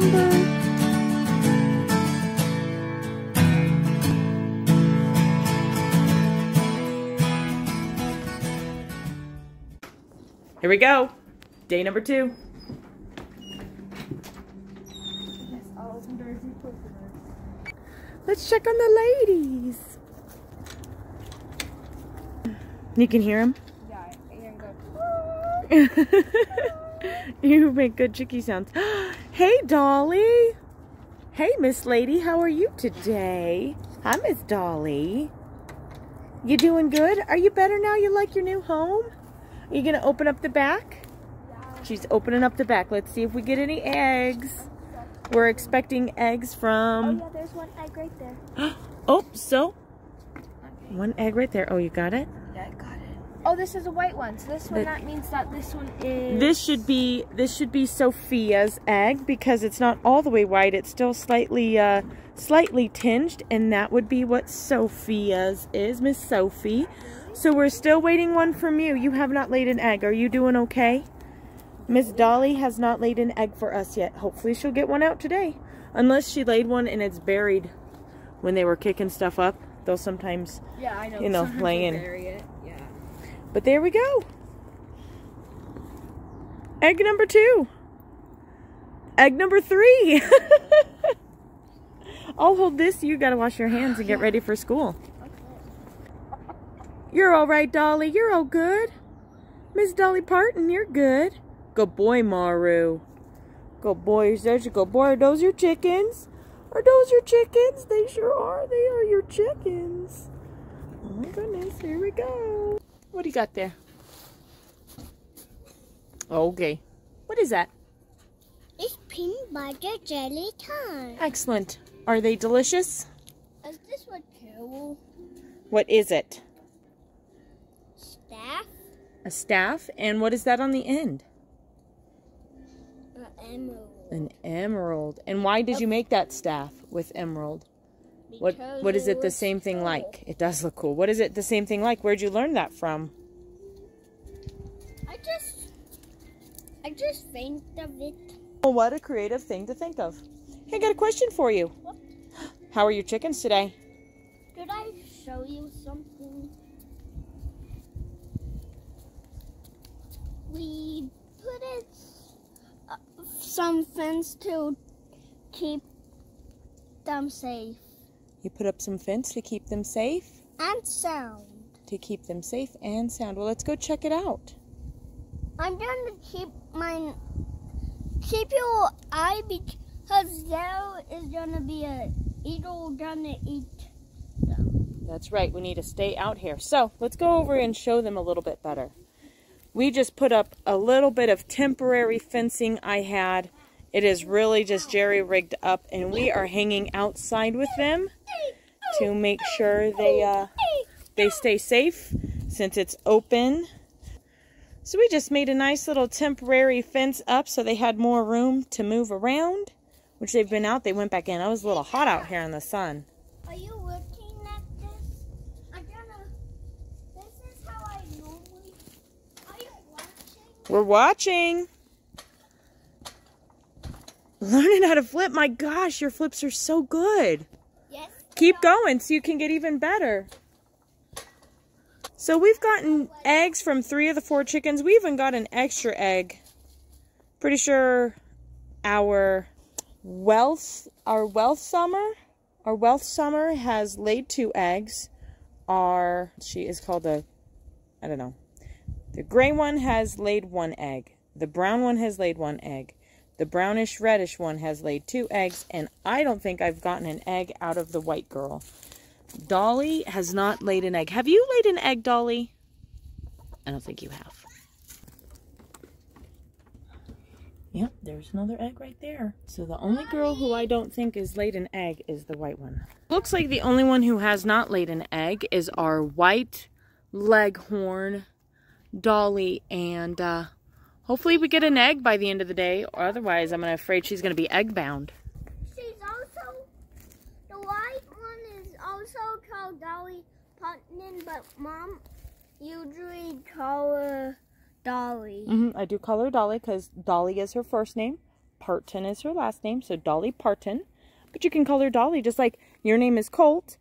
number. Here we go. Day number two. Let's check on the ladies. You can hear them? Yeah, you make good chicky sounds. hey, Dolly. Hey, Miss Lady. How are you today? Hi, Miss Dolly. You doing good? Are you better now? You like your new home? Are you going to open up the back? She's opening up the back. Let's see if we get any eggs. We're expecting eggs Oh from... yeah, there's one egg right there. Oh, so... One egg right there. Oh, you got it? Yeah, I got it. Oh, this is a white one. So this one, The- that means that this one is... This should be this should be Sophia's egg because it's not all the way white. It's still slightly uh, slightly tinged, and that would be what Sophia's is, Miss Sophie. So we're still waiting one from you. You have not laid an egg. Are you doing okay? Miss Dolly has not laid an egg for us yet. Hopefully she'll get one out today. Unless she laid one and it's buried when they were kicking stuff up. They'll sometimes Yeah, I know. you know, Sometimes laying. they'll bury it. Yeah. But there we go. Egg number two. Egg number three. I'll hold this. You got to wash your hands and get ready for school. You're all right, Dolly. You're all good. Miss Dolly Parton, you're good. Good boy, Maru. Good boy. There's your good boy. Are those your chickens? Are those your chickens? They sure are. They are your chickens. Oh my goodness. Here we go. What do you got there? Okay. What is that? It's peanut butter jelly time. Excellent. Are they delicious? Is this what terrible What is it? staff? A staff? And what is that on the end? An emerald. An emerald. And why did you make that staff with emerald? What what is it the same thing cool. like? It does look cool. What is it the same thing like? Where'd you learn that from? I just, I just think of it. Oh, what a creative thing to think of. Hey, I got a question for you. How are your chickens today? Did I show you something? We put it uh, some fence to keep them safe You put up some fence to keep them safe? and sound. To keep them safe and sound. Well, let's go check it out. I'm gonna keep mine. Keep your eye because there is gonna be a eagle gonna eat them. That's right. We need to stay out here. So let's go over and show them a little bit better. We just put up a little bit of temporary fencing I had. It is really just jerry rigged up and we are hanging outside with them to make sure they uh, they stay safe since it's open. So we just made a nice little temporary fence up so they had more room to move around, which they've been out. They went back in. I was a little hot out here in the sun. Are you looking at this? I'm gonna. This is how I normally. Are you watching? We're watching. Learning how to flip. My gosh, your flips are so good. Keep going so you can get even better. So we've gotten eggs from three of the four chickens. We even got an extra egg. Pretty sure our wealth, our wealth summer, our wealth summer has laid two eggs. Our, she is called the, I don't know. The gray one has laid one egg. The brown one has laid one egg. The brownish reddish one has laid two eggs, and I don't think I've gotten an egg out of the white girl. Dolly has not laid an egg. Have you laid an egg, Dolly? I don't think you have. Yep, there's another egg right there. So the only girl who I don't think is laid an egg is the white one. Looks like the only one who has not laid an egg is our white leghorn Dolly, and uh, hopefully we get an egg by the end of the day, or otherwise I'm afraid she's going to be egg bound. She's also. The white one is also called Dolly Putnam, but mom usually call her Dolly. Mm -hmm. I do call her Dolly because Dolly is her first name. Parton is her last name, so Dolly Parton. But you can call her Dolly, just like your name is Colt,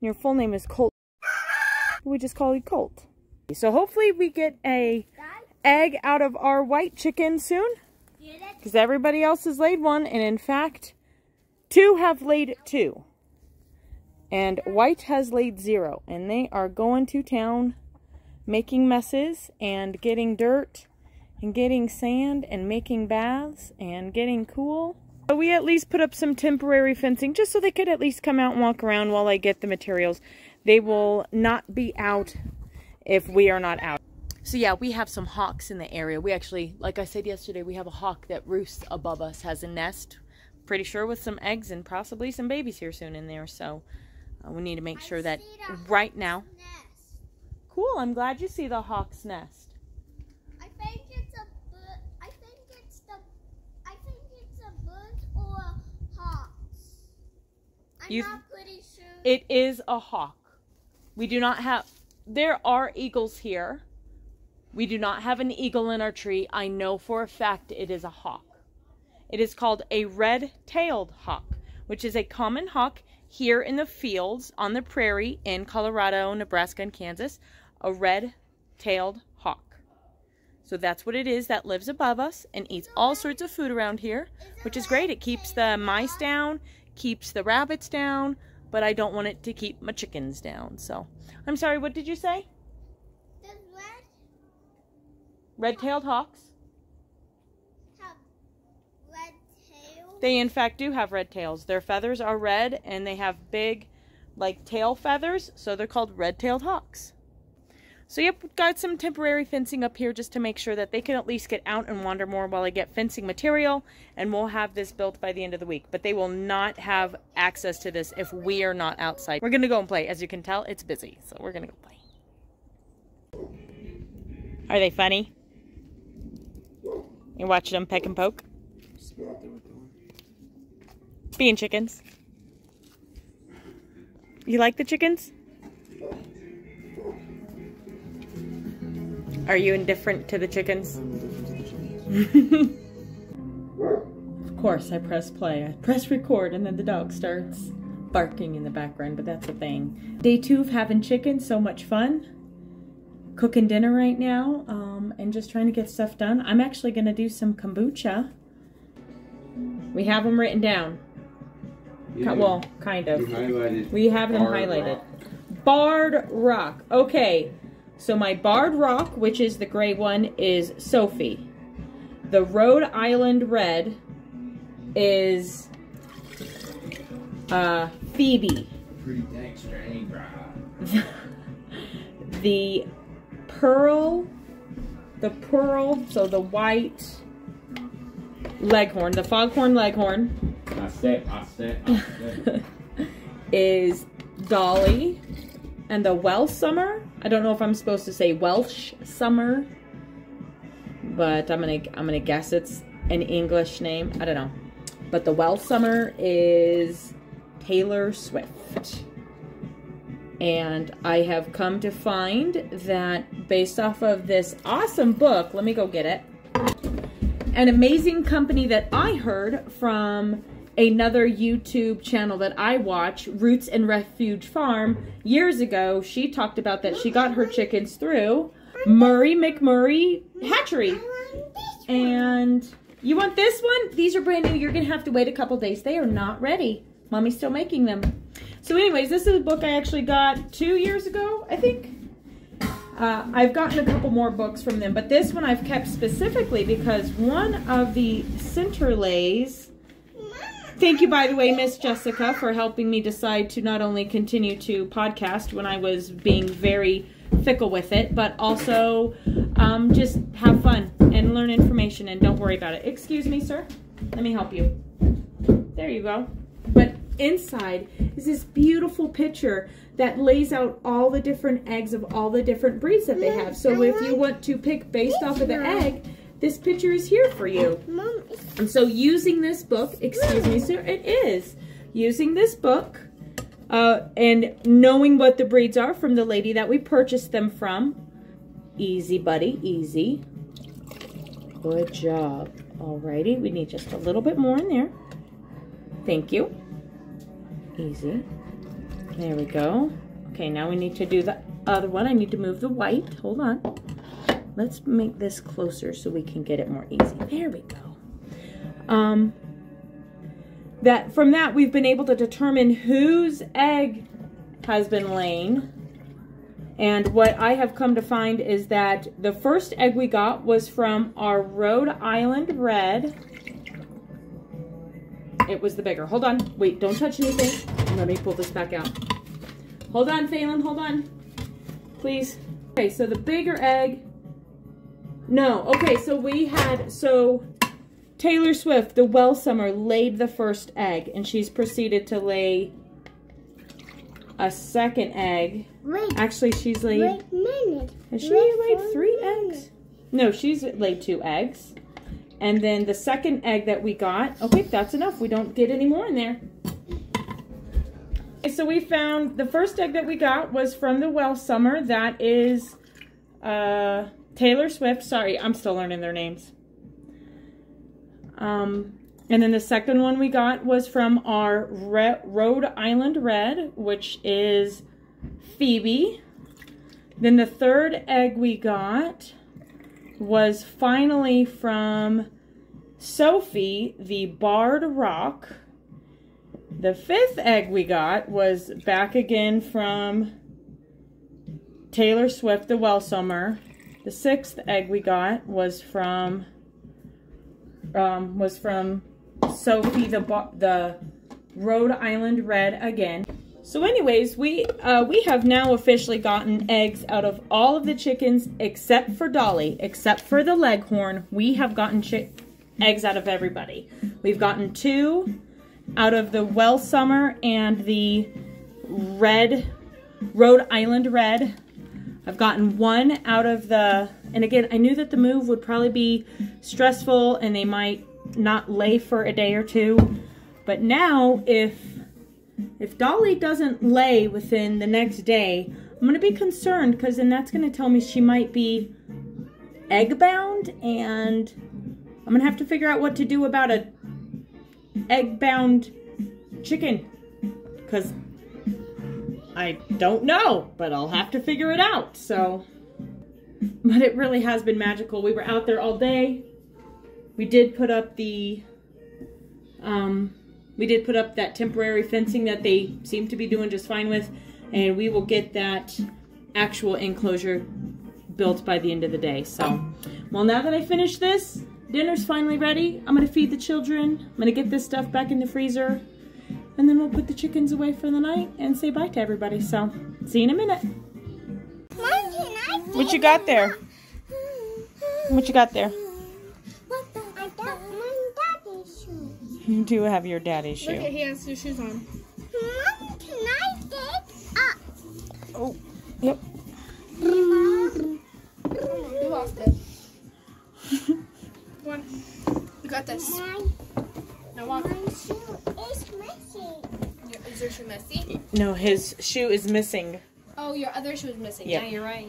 your full name is Colt. We just call you Colt. So hopefully we get a egg out of our white chicken soon. Because everybody else has laid one, and in fact, two have laid two. And white has laid zero, and they are going to town making messes and getting dirt and getting sand and making baths and getting cool. So we at least put up some temporary fencing just so they could at least come out and walk around while I get the materials. They will not be out if we are not out. So yeah, we have some hawks in the area. We actually, like I said yesterday, we have a hawk that roosts above us, has a nest, pretty sure with some eggs and possibly some babies here soon in there. So uh, we need to make sure that right now. Cool, I'm glad you see the hawk's nest. I think it's a bird. I think it's the. I think it's a bird or a hawk. I'm You- not pretty sure. It is a hawk. We do not have. There are eagles here. We do not have an eagle in our tree. I know for a fact it is a hawk. It is called a red-tailed hawk, which is a common hawk here in the fields on the prairie in Colorado, Nebraska, and Kansas. A red-tailed hawk. So that's what it is that lives above us and eats all sorts of food around here, which is great. It keeps the mice down, keeps the rabbits down, but I don't want it to keep my chickens down. So I'm sorry, what did you say? Does red Red-tailed hawks? have red? They in fact do have red tails. Their feathers are red and they have big like tail feathers, so they're called red-tailed hawks. So yep, got some temporary fencing up here just to make sure that they can at least get out and wander more while I get fencing material and we'll have this built by the end of the week. But they will not have access to this if we are not outside. We're gonna go and play. As you can tell, it's busy, so we're gonna go play. Are they funny? You're watching them peck and poke? Being chickens. You like the chickens? Are you indifferent to the chickens? of course, I press play. I press record, and then the dog starts barking in the background, but that's a thing. Day two of having chickens, so much fun. Cooking dinner right now, um, and just trying to get stuff done. I'm actually going to do some kombucha. We have them written down. Ki- Well, kind of. We have them Barred highlighted. Rock. Barred Rock. Okay. So my Barred Rock, which is the gray one, is Sophie. The Rhode Island Red is uh, Phoebe. Pretty dang strange, bro. the Pearl, the Pearl, so the white Leghorn, the Foghorn Leghorn I said, I said, I said. is Dolly, and the Welsh Summer. I don't know if I'm supposed to say Welsh Summer, but I'm gonna I'm gonna guess it's an English name. I don't know, but the Welsh Summer is Taylor Swift. And I have come to find that based off of this awesome book, let me go get it. An amazing company that I heard from another YouTube channel that I watch, Roots and Refuge Farm, years ago. She talked about that she got her chickens through Murray McMurray Hatchery. And you want this one? These are brand new. You're going to have to wait a couple days. They are not ready. Mommy's still making them. So anyways, this is a book I actually got two years ago, I think. Uh, I've gotten a couple more books from them, but this one I've kept specifically because one of the Centerlays. Thank you, by the way, Miss Jessica, for helping me decide to not only continue to podcast when I was being very fickle with it, but also um, just have fun and learn information and don't worry about it. Excuse me, sir. Let me help you. There you go. Inside is this beautiful picture that lays out all the different eggs of all the different breeds that they have. So if you want to pick based off of the egg, this picture is here for you. Mom, And so using this book, excuse me, sir, it is. Using this book uh, and knowing what the breeds are from the lady that we purchased them from. Easy, buddy, easy. Good job. Alrighty, we need just a little bit more in there. Thank you. Easy. There we go. Okay, now we need to do the other one. I need to move the white. Hold on. Let's make this closer so we can get it more easy. There we go. Um, that From that, we've been able to determine whose egg has been laying. And what I have come to find is that the first egg we got was from our Rhode Island Red. It was the bigger. Hold on. Wait, don't touch anything. Let me pull this back out. Hold on, Phelan. Hold on. Please. Okay, so the bigger egg. No. Okay, so we had... So Taylor Swift, the Welsummer, laid the first egg. And she's proceeded to lay a second egg. Wait, Actually, she's laid... wait minute. Has she Wait laid three minute. eggs? No, she's laid two eggs. And then the second egg that we got, okay, that's enough. We don't get any more in there. Okay, so we found the first egg that we got was from the Welsummer. That is uh, Taylor Swift. Sorry, I'm still learning their names. Um, and then the second one we got was from our Re- Rhode Island Red, which is Phoebe. Then the third egg we got was finally from Sophie, the Barred Rock. The fifth egg we got was back again from Taylor Swift, the Welsummer. The sixth egg we got was from um, was from Sophie, the the Rhode Island Red again. So anyways, we uh, we have now officially gotten eggs out of all of the chickens except for Dolly, except for the Leghorn. We have gotten eggs out of everybody. We've gotten two out of the Welsummer and the Red Rhode Island Red. I've gotten one out of the, and again, I knew that the move would probably be stressful and they might not lay for a day or two. But now, if if Dolly doesn't lay within the next day, I'm going to be concerned because then that's going to tell me she might be egg bound and I'm going to have to figure out what to do about a egg bound chicken because I don't know, but I'll have to figure it out. So, but it really has been magical. We were out there all day. We did put up the um we did put up that temporary fencing that they seem to be doing just fine with, and we will get that actual enclosure built by the end of the day. So, well, now that I finished this, dinner's finally ready. I'm gonna feed the children. I'm gonna get this stuff back in the freezer, and then we'll put the chickens away for the night and say bye to everybody. So, see you in a minute. Mom, What you got there? What you got there? I got my daddy's shoe. You do have your daddy's Look at shoe. he has two shoes on. Mom, can I get up? Oh, yep. You lost it. One. You got this. My, Now walk. my shoe is missing. Is your shoe messy? No, his shoe is missing. Oh, your other shoe is missing. Yep. Yeah, you're right.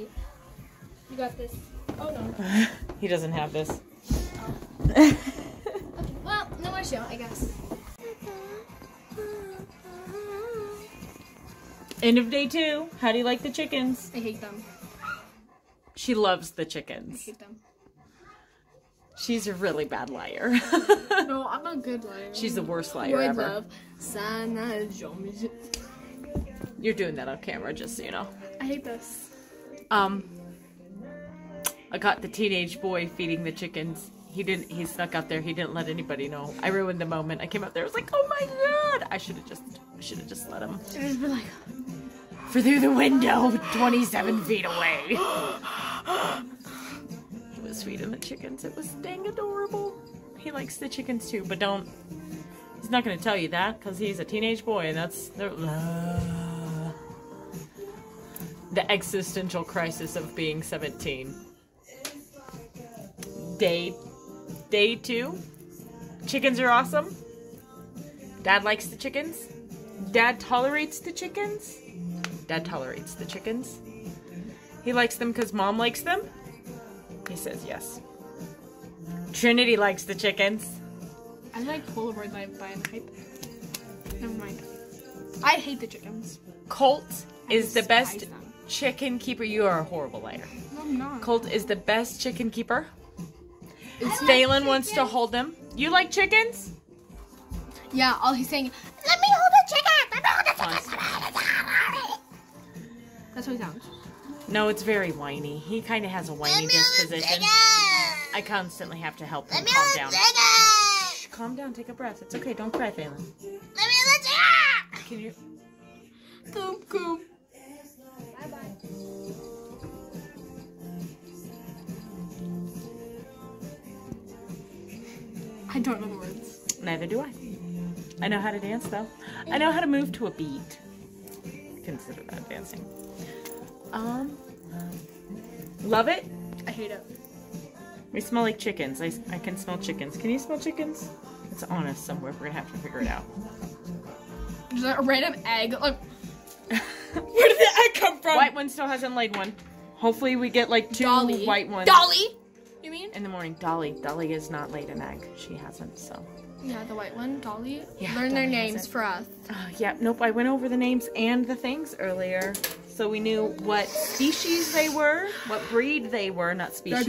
You got this. Oh no. he doesn't have this. Okay. Oh. Well, no more shoe, I guess. End of day two. How do you like the chickens? I hate them. She loves the chickens. I hate them. She's a really bad liar. No, I'm a good liar. She's the worst liar I ever. love. Sana You're doing that on camera, just so you know. I hate this. Um, I got the teenage boy feeding the chickens. He didn't. He snuck out there. He didn't let anybody know. I ruined the moment. I came out there. I was like, "Oh my god!" I should have just. I should have just let him. It's been like, For through the window, 27 feet away. he was feeding the chickens. It was dang adorable. He likes the chickens too, but don't. He's not going to tell you that because he's a teenage boy, and that's the the existential crisis of being 17. Day day two. Chickens are awesome. Dad likes the chickens. Dad tolerates the chickens. Dad tolerates the chickens. He likes them because mom likes them. He says yes. Trinity likes the chickens. I like Polaroid by by hype. Never mind. I hate the chickens. Colt is the best them. chicken keeper. You are a horrible liar. No, I'm not. Colt is the best chicken keeper. It's- Phelan wants to hold them. You like chickens? yeah, all he's saying, Let me hold the chicken. Let me hold the Wants- that's what he sounds. No, it's very whiny. He kind of has a whiny disposition. I constantly have to help him calm down. Shh, calm down. Take a breath. It's okay. Don't cry, Phelan. Let me hold the chicken. Can you? Coom, coom. I don't know the words. Neither do I. I know how to dance though. I know how to move to a beat. Consider that dancing. Um, love it. I hate it. We smell like chickens. I, I can smell chickens. Can you smell chickens? It's on us somewhere. We're gonna have to figure it out. Just a random egg. Like, Where did the egg come from? White one still hasn't laid one. Hopefully we get like two Dolly. white ones Dolly! You mean? in the morning. Dolly. Dolly has not laid an egg. She hasn't. So. Yeah, the white one, Dolly. Yeah, Learn their names for us. Uh, yeah. Nope. I went over the names and the things earlier, so we knew what species they were, what breed they were, not species.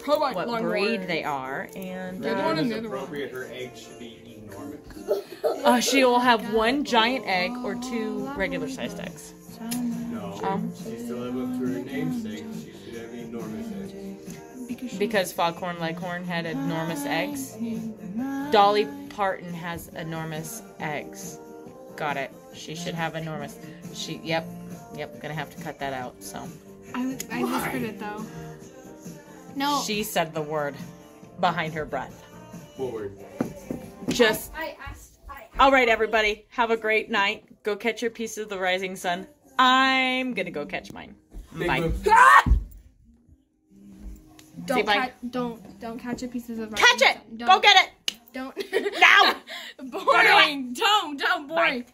Probably What breed they are, and They're the uh, one in It's the room. appropriate. Her eggs should be enormous. uh, she will have one giant egg or two regular sized eggs. No. Um. Because Foghorn Leghorn had enormous eggs. Dolly Parton has enormous eggs. Got it. She should have enormous. She. Yep. Yep. Gonna have to cut that out. So I, I whispered it though. No. she said the word behind her breath. Forward. Just. I asked. I All right, everybody. Have a great night. Go catch your piece of the rising sun. I'm gonna go catch mine. Big Bye. don't bye. ca- don't don't catch it pieces of Catch it. Don't, Go get it. Don't. Now. boring. Don't don't boring.